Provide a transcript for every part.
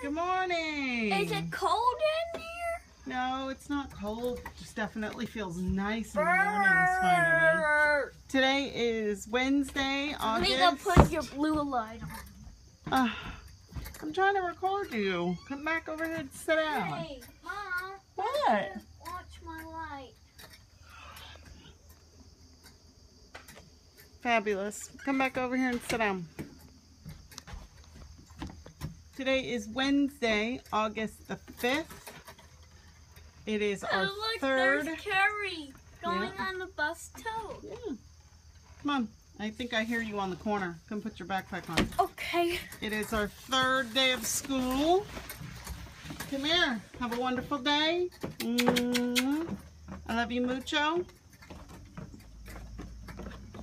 Good morning. Is it cold in here? No, it's not cold. It just definitely feels nice in the mornings finally. Today is Wednesday, Let me go August. put your blue light on. Ah, I'm trying to record you. Come back over here and sit down. Hey, Mom. What? Watch my light. Fabulous. Come back over here and sit down. Today is Wednesday, August the 5th. It is our oh, look, third. there's Carrie going Yeah. on the bus too. Yeah. Come on. I think I hear you on the corner. Come put your backpack on. Okay. It is our third day of school. Come here. Have a wonderful day. Mm. I love you mucho.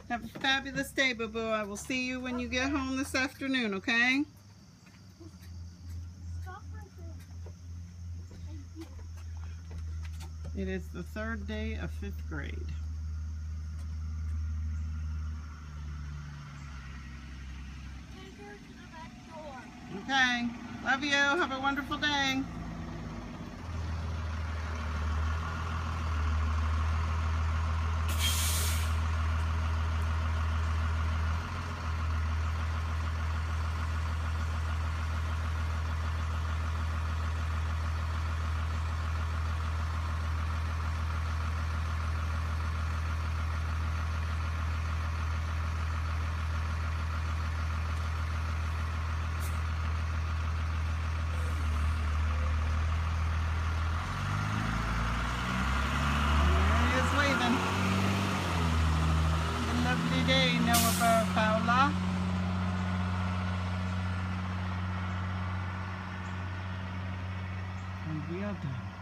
Have a fabulous day, boo boo. I will see you when you get home this afternoon, okay? It is the third day of fifth grade. Take her to the back door. Okay. Love you. Have a wonderful day. A lovely day, Noah Paula. And we are done.